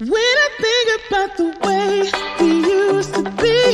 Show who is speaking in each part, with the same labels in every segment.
Speaker 1: When I think about the way we used to be.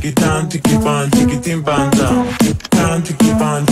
Speaker 1: tiki tan tiki pan tiki tim pan tam tan tiki pan